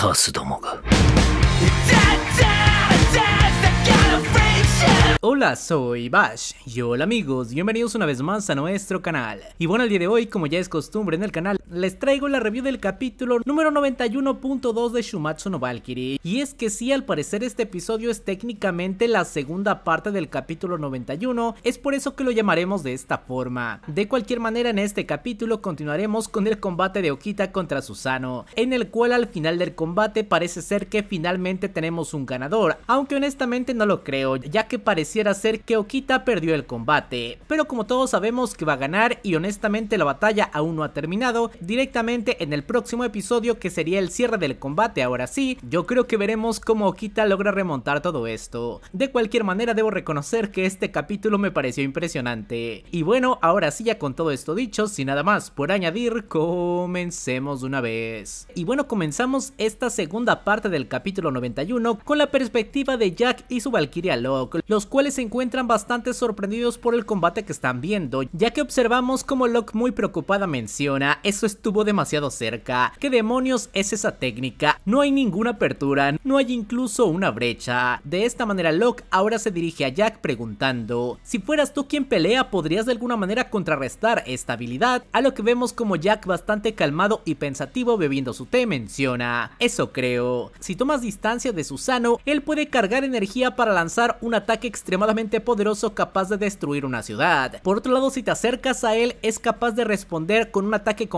カスどもが Hola, soy Bash y hola amigos, bienvenidos una vez más a nuestro canal. Y bueno, el día de hoy, como ya es costumbre en el canal, les traigo la review del capítulo número 91.2 de Shumatsu no Valkyrie. Y es que sí, al parecer este episodio es técnicamente la segunda parte del capítulo 91, es por eso que lo llamaremos de esta forma. De cualquier manera, en este capítulo continuaremos con el combate de Okita contra Susano, en el cual al final del combate parece ser que finalmente tenemos un ganador, aunque honestamente no lo creo, ya que pareciera ser que Okita perdió el combate, pero como todos sabemos que va a ganar y honestamente la batalla aún no ha terminado, directamente en el próximo episodio que sería el cierre del combate ahora sí, yo creo que veremos cómo Okita logra remontar todo esto. De cualquier manera debo reconocer que este capítulo me pareció impresionante. Y bueno, ahora sí ya con todo esto dicho, sin nada más por añadir, comencemos de una vez. Y bueno, comenzamos esta segunda parte del capítulo 91 con la perspectiva de Jack y su Valkyria Locke, los cuales se encuentran bastante sorprendidos por el combate que están viendo, ya que observamos como Locke muy preocupada menciona, eso estuvo demasiado cerca, ¿qué demonios es esa técnica? No hay ninguna apertura, no hay incluso una brecha. De esta manera Locke ahora se dirige a Jack preguntando, si fueras tú quien pelea, ¿podrías de alguna manera contrarrestar esta habilidad? A lo que vemos como Jack bastante calmado y pensativo bebiendo su té menciona, eso creo, si tomas distancia de Susano, él puede cargar energía para lanzar un ataque extremadamente poderoso capaz de destruir una ciudad. Por otro lado, si te acercas a él, es capaz de responder con un ataque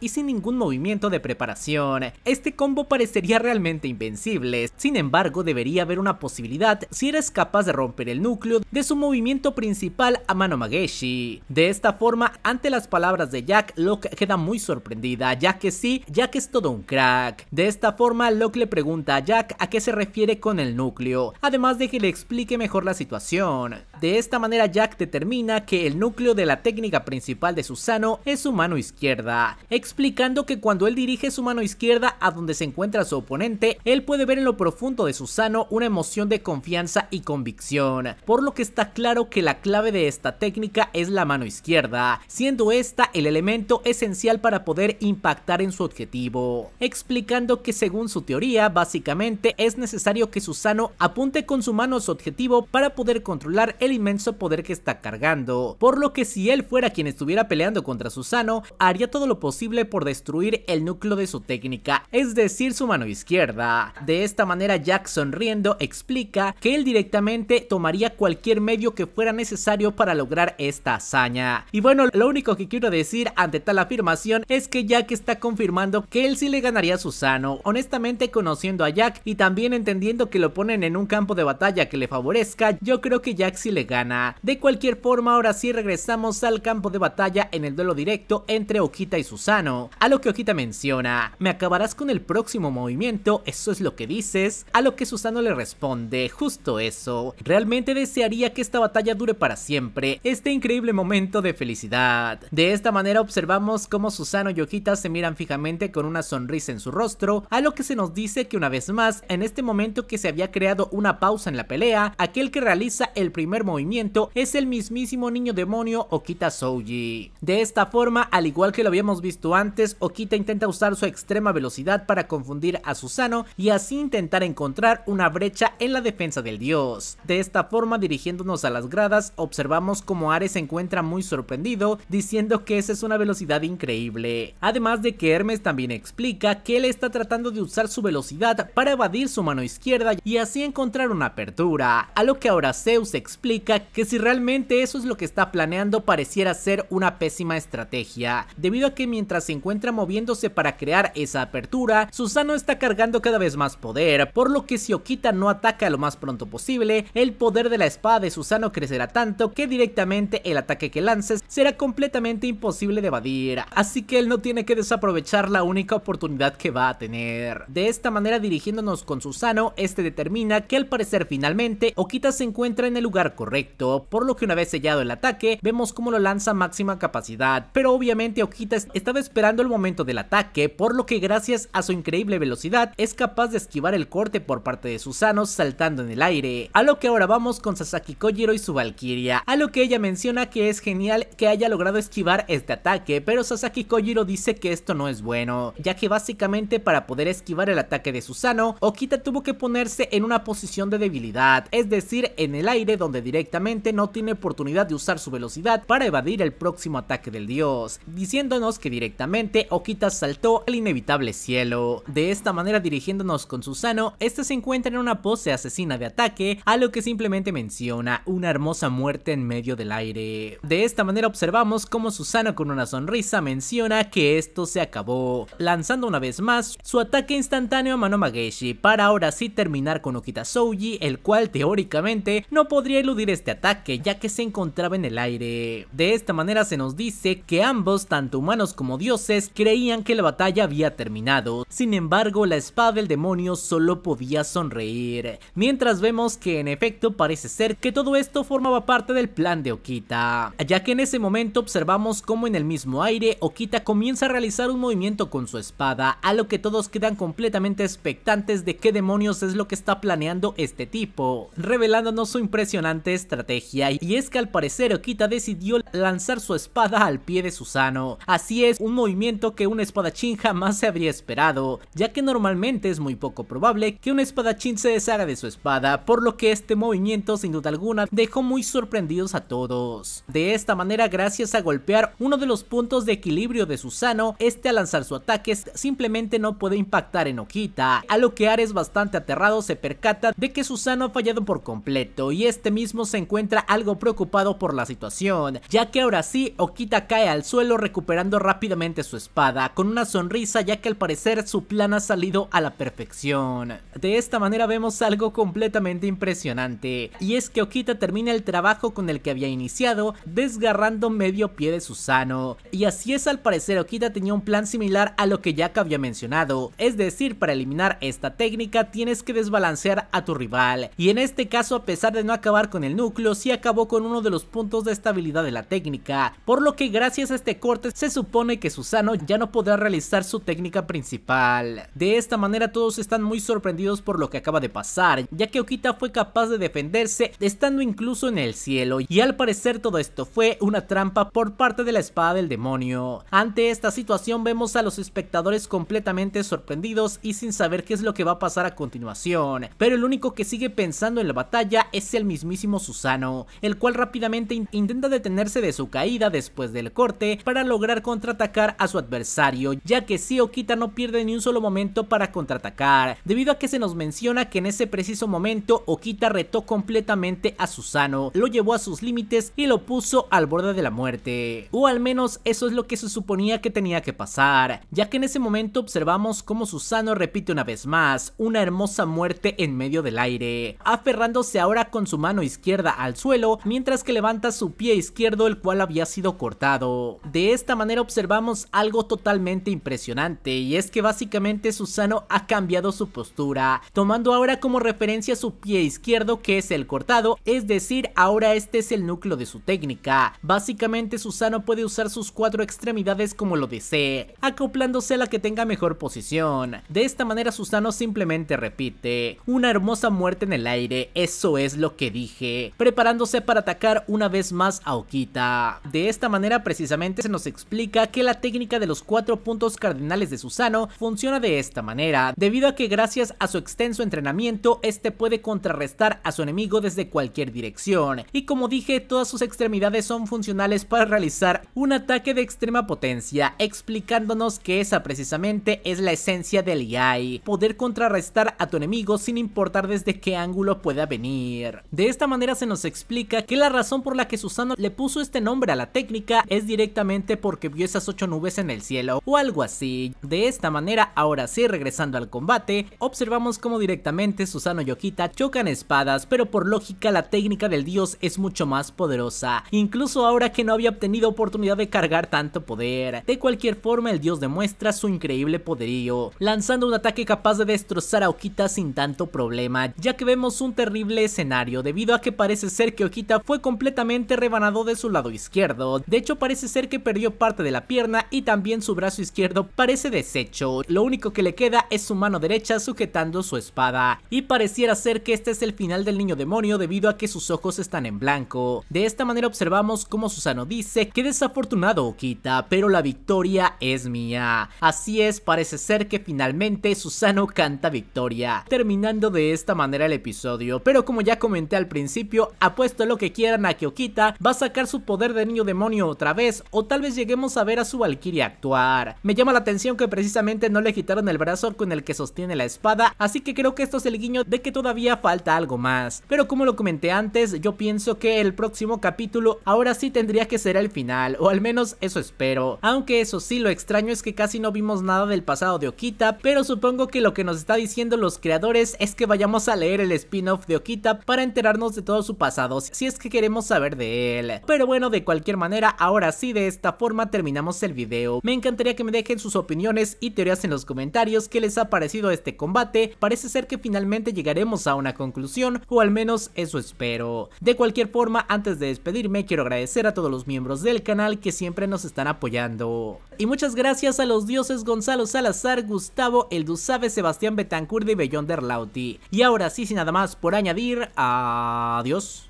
y sin ningún movimiento de preparación. Este combo parecería realmente invencible, sin embargo debería haber una posibilidad si eres capaz de romper el núcleo de su movimiento principal a Mano Mageshi. De esta forma, ante las palabras de Jack, Locke queda muy sorprendida, ya que sí, Jack es todo un crack. De esta forma, Locke le pregunta a Jack a qué se refiere con el núcleo, además de que le explique mejor la situación. De esta manera Jack determina que el núcleo de la técnica principal de Susano es su mano izquierda, explicando que cuando él dirige su mano izquierda a donde se encuentra su oponente, él puede ver en lo profundo de Susano una emoción de confianza y convicción, por lo que está claro que la clave de esta técnica es la mano izquierda, siendo esta el elemento esencial para poder impactar en su objetivo, explicando que según su teoría, básicamente es necesario que Susano apunte con su mano a su objetivo para poder controlar el inmenso poder que está cargando, por lo que si él fuera quien estuviera peleando contra Susano, haría todo lo posible por destruir el núcleo de su técnica, es decir, su mano izquierda. De esta manera Jack sonriendo explica que él directamente tomaría cualquier medio que fuera necesario para lograr esta hazaña. Y bueno, lo único que quiero decir ante tal afirmación es que Jack está confirmando que él sí le ganaría a Susano, honestamente conociendo a Jack y también entendiendo que lo ponen en un campo de batalla que le favorezca, yo creo que Jack sí le gana. De cualquier forma, ahora sí regresamos al campo de batalla en el duelo directo entre Okita y Susano, a lo que Okita menciona, me acabarás con el próximo movimiento, eso es lo que dices, a lo que Susano le responde, justo eso, realmente desearía que esta batalla dure para siempre, este increíble momento de felicidad. De esta manera observamos cómo Susano y Okita se miran fijamente con una sonrisa en su rostro, a lo que se nos dice que una vez más, en este momento que se había creado una pausa en la pelea, aquel que realiza el primer movimiento es el mismísimo niño demonio Okita Souji. De esta forma, al igual que lo habíamos visto antes, Okita intenta usar su extrema velocidad para confundir a Susano y así intentar encontrar una brecha en la defensa del dios. De esta forma, dirigiéndonos a las gradas, observamos como Ares se encuentra muy sorprendido, diciendo que esa es una velocidad increíble. Además de que Hermes también explica que él está tratando de usar su velocidad para evadir su mano izquierda y así encontrar una apertura, a lo que ahora Zeus explica que si realmente eso es lo que está planeando pareciera ser una pésima estrategia, debido a que mientras se encuentra moviéndose para crear esa apertura, Susano está cargando cada vez más poder, por lo que si Okita no ataca lo más pronto posible, el poder de la espada de Susano crecerá tanto que directamente el ataque que lances será completamente imposible de evadir, así que él no tiene que desaprovechar la única oportunidad que va a tener. De esta manera dirigiéndonos con Susano, este determina que al parecer finalmente Okita se encuentra en el lugar correcto, por lo que una vez sellado el ataque, vemos cómo lo lanza máxima capacidad, pero obviamente Okita estaba esperando el momento del ataque, por lo que gracias a su increíble velocidad es capaz de esquivar el corte por parte de Susano saltando en el aire. A lo que ahora vamos con Sasaki Kojiro y su Valkyria, a lo que ella menciona que es genial que haya logrado esquivar este ataque, pero Sasaki Kojiro dice que esto no es bueno, ya que básicamente para poder esquivar el ataque de Susano, Okita tuvo que ponerse en una posición de debilidad, es decir, en el aire donde directamente no tiene oportunidad de usar su velocidad para evadir el próximo ataque del dios, diciéndonos que directamente Okita saltó al inevitable cielo. De esta manera dirigiéndonos con Susano, este se encuentra en una pose asesina de ataque, a lo que simplemente menciona una hermosa muerte en medio del aire. De esta manera observamos como Susano con una sonrisa menciona que esto se acabó, lanzando una vez más su ataque instantáneo a Mano Mageshi para ahora sí terminar con Okita Souji, el cual teóricamente no podría eludir este ataque ya que se encontraba en el aire. De esta manera se nos dice que ambos, tanto como dioses, creían que la batalla había terminado, sin embargo la espada del demonio solo podía sonreír, mientras vemos que en efecto parece ser que todo esto formaba parte del plan de Okita, ya que en ese momento observamos como en el mismo aire Okita comienza a realizar un movimiento con su espada, a lo que todos quedan completamente expectantes de qué demonios es lo que está planeando este tipo, revelándonos su impresionante estrategia, y es que al parecer Okita decidió lanzar su espada al pie de Susano, así es, un movimiento que un espadachín jamás se habría esperado, ya que normalmente es muy poco probable que un espadachín se deshaga de su espada, por lo que este movimiento sin duda alguna dejó muy sorprendidos a todos. De esta manera, gracias a golpear uno de los puntos de equilibrio de Susano, este al lanzar su ataque simplemente no puede impactar en Okita, a lo que Ares bastante aterrado se percata de que Susano ha fallado por completo y este mismo se encuentra algo preocupado por la situación, ya que ahora sí Okita cae al suelo recuperando rápidamente su espada, con una sonrisa ya que al parecer su plan ha salido a la perfección. De esta manera vemos algo completamente impresionante, y es que Okita termina el trabajo con el que había iniciado, desgarrando medio pie de Susano, y así es al parecer Okita tenía un plan similar a lo que Yaka había mencionado, es decir, para eliminar esta técnica tienes que desbalancear a tu rival, y en este caso a pesar de no acabar con el núcleo, sí acabó con uno de los puntos de estabilidad de la técnica, por lo que gracias a este corte se supone que Susano ya no podrá realizar su técnica principal. De esta manera todos están muy sorprendidos por lo que acaba de pasar, ya que Okita fue capaz de defenderse estando incluso en el cielo, y al parecer todo esto fue una trampa por parte de la espada del demonio. Ante esta situación vemos a los espectadores completamente sorprendidos y sin saber qué es lo que va a pasar a continuación, pero el único que sigue pensando en la batalla es el mismísimo Susano, el cual rápidamente intenta detenerse de su caída después del corte para lograr contraatacar a su adversario, ya que si Okita no pierde ni un solo momento para contraatacar, debido a que se nos menciona que en ese preciso momento Okita retó completamente a Susano, lo llevó a sus límites y lo puso al borde de la muerte, o al menos eso es lo que se suponía que tenía que pasar, ya que en ese momento observamos como Susano repite una vez más, una hermosa muerte en medio del aire, aferrándose ahora con su mano izquierda al suelo, mientras que levanta su pie izquierdo el cual había sido cortado. De esta manera observamos algo totalmente impresionante, y es que básicamente Susano ha cambiado su postura, tomando ahora como referencia su pie izquierdo que es el cortado, es decir, ahora este es el núcleo de su técnica. Básicamente Susano puede usar sus cuatro extremidades como lo desee, acoplándose a la que tenga mejor posición. De esta manera Susano simplemente repite, una hermosa muerte en el aire, eso es lo que dije, preparándose para atacar una vez más a Okita. De esta manera precisamente se nos explica que la técnica de los cuatro puntos cardinales de Susano funciona de esta manera, debido a que gracias a su extenso entrenamiento, este puede contrarrestar a su enemigo desde cualquier dirección, y como dije, todas sus extremidades son funcionales para realizar un ataque de extrema potencia, explicándonos que esa precisamente es la esencia del IAI, poder contrarrestar a tu enemigo sin importar desde qué ángulo pueda venir. De esta manera se nos explica que la razón por la que Susano le puso este nombre a la técnica es directamente porque vio esas ocho nubes en el cielo o algo así. De esta manera, ahora sí, regresando al combate, observamos como directamente Susano y Okita chocan espadas, pero por lógica la técnica del dios es mucho más poderosa, incluso ahora que no había obtenido oportunidad de cargar tanto poder. De cualquier forma, el dios demuestra su increíble poderío, lanzando un ataque capaz de destrozar a Okita sin tanto problema, ya que vemos un terrible escenario debido a que parece ser que Okita fue completamente rebanado de su lado izquierdo. De hecho, parece ser que perdió parte de la pierna y también su brazo izquierdo parece deshecho, lo único que le queda es su mano derecha sujetando su espada, y pareciera ser que este es el final del niño demonio debido a que sus ojos están en blanco. De esta manera observamos como Susano dice que desafortunado Okita, pero la victoria es mía. Así es, parece ser que finalmente Susano canta victoria, terminando de esta manera el episodio, pero como ya comenté al principio, apuesto lo que quieran a que Okita va a sacar su poder de niño demonio otra vez, o tal vez lleguemos a ver a su Valkyria actuar. Me llama la atención que precisamente no le quitaron el brazo con el que sostiene la espada, así que creo que esto es el guiño de que todavía falta algo más. Pero como lo comenté antes, yo pienso que el próximo capítulo ahora sí tendría que ser el final, o al menos eso espero. Aunque eso sí, lo extraño es que casi no vimos nada del pasado de Okita, pero supongo que lo que nos está diciendo los creadores es que vayamos a leer el spin-off de Okita para enterarnos de todo su pasado, si es que queremos saber de él. Pero bueno, de cualquier manera, ahora sí, de esta forma terminamos el video. Me encantaría que me dejen sus opiniones y teorías en los comentarios qué les ha parecido este combate. Parece ser que finalmente llegaremos a una conclusión, o al menos eso espero. De cualquier forma, antes de despedirme, quiero agradecer a todos los miembros del canal que siempre nos están apoyando. Y muchas gracias a los dioses Gonzalo Salazar, Gustavo, El Dusabe, Sebastián Betancourt y Beyonder Lauti. Y ahora sí, sin nada más por añadir, adiós.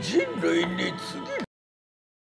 人類に次ぐ